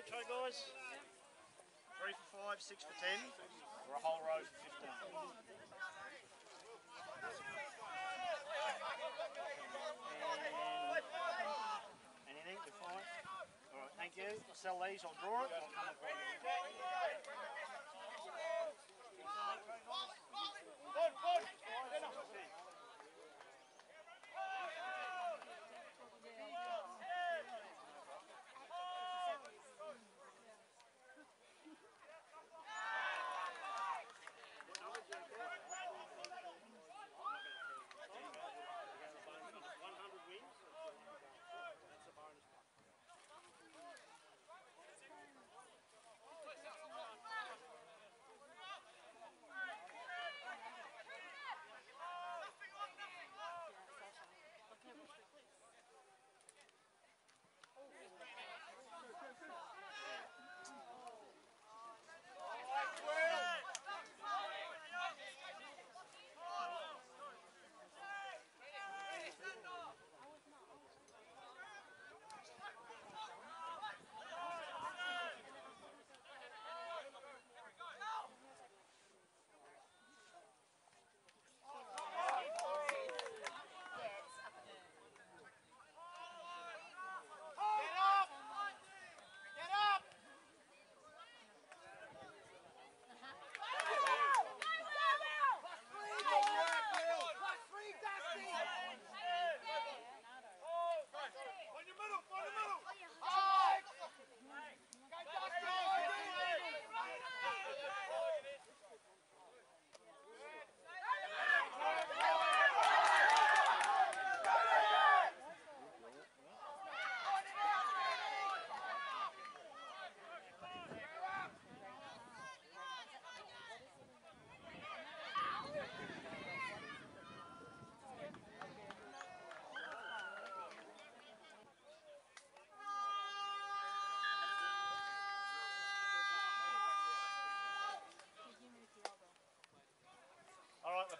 tray, guys? Three for five, six for ten, or a whole row for fifteen. And anything fine? All right, thank you. I'll sell these. I'll draw it. I'll come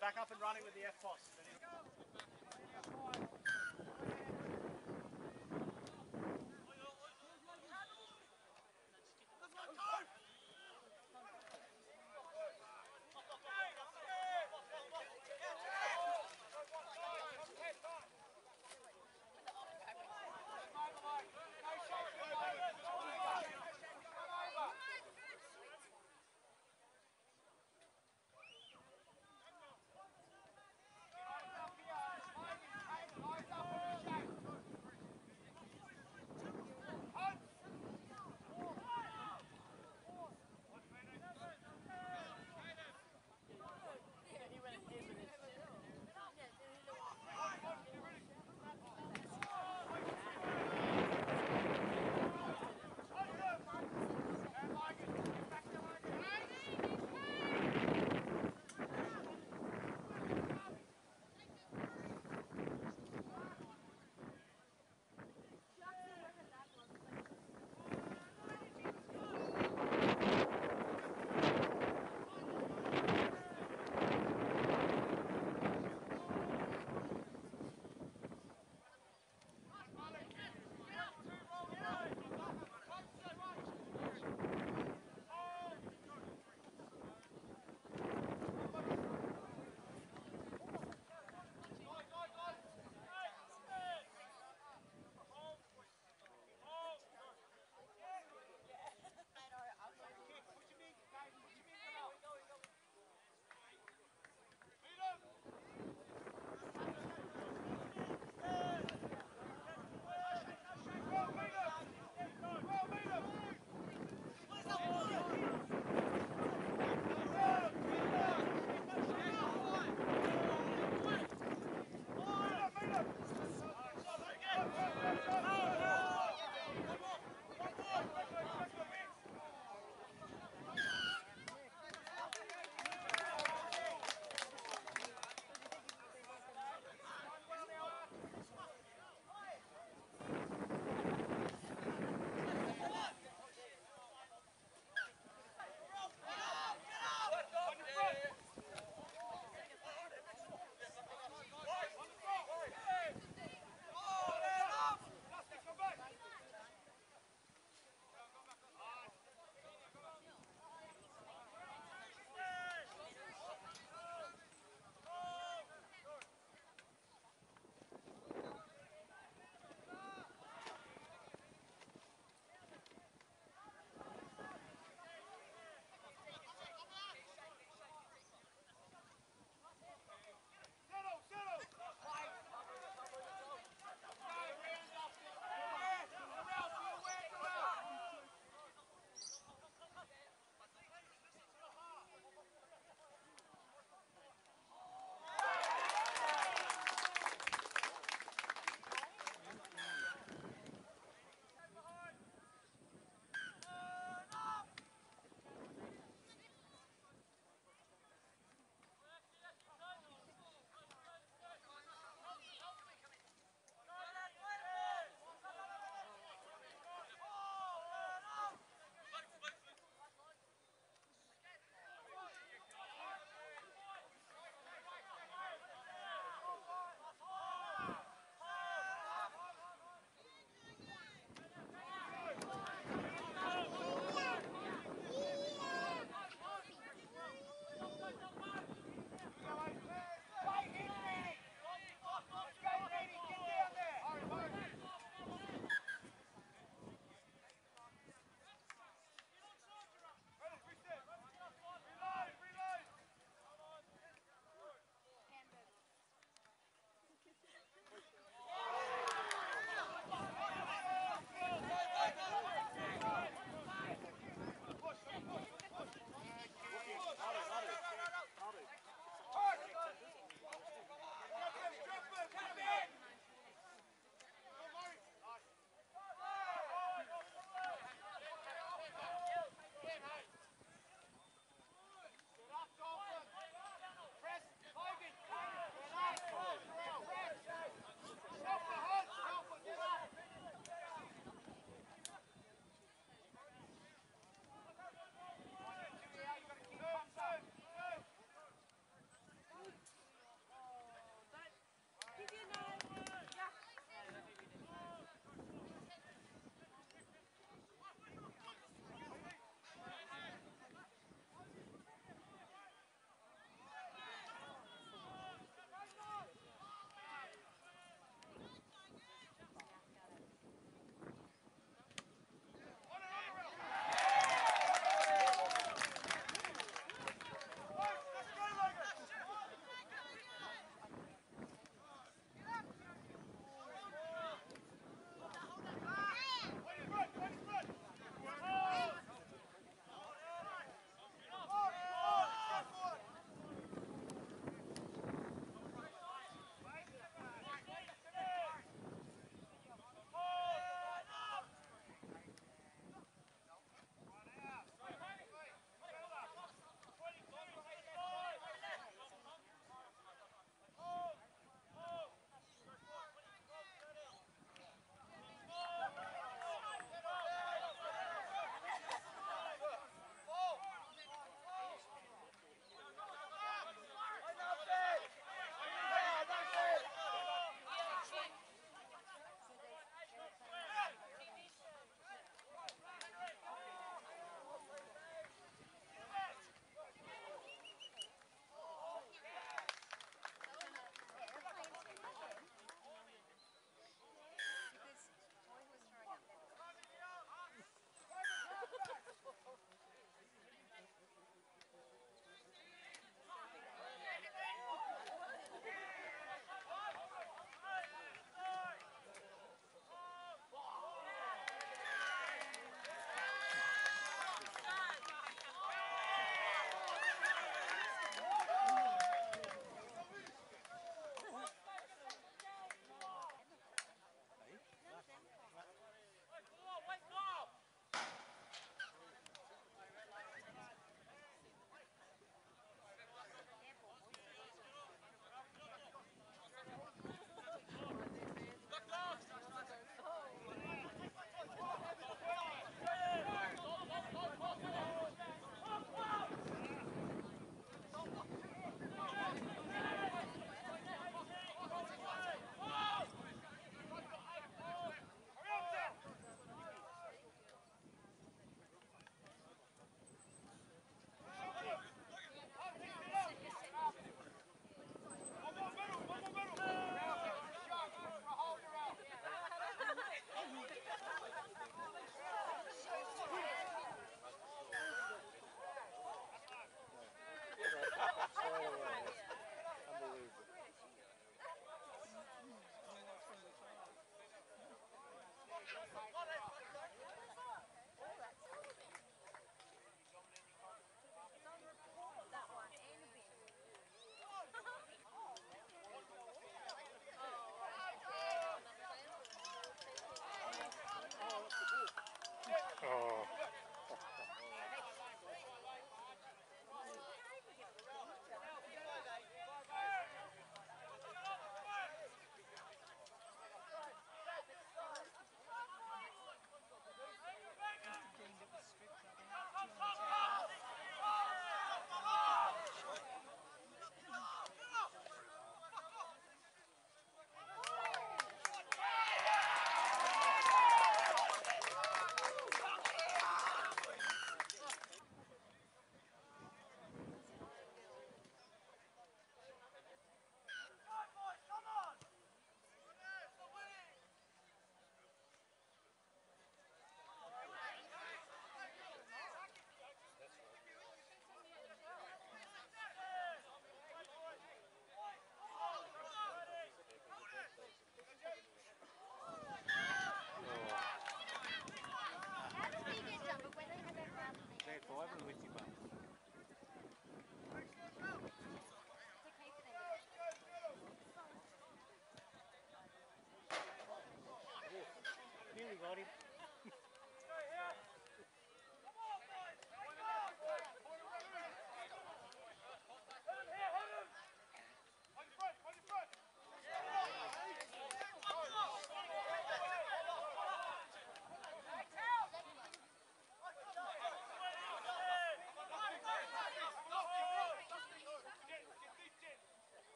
back up and running with the FPOS.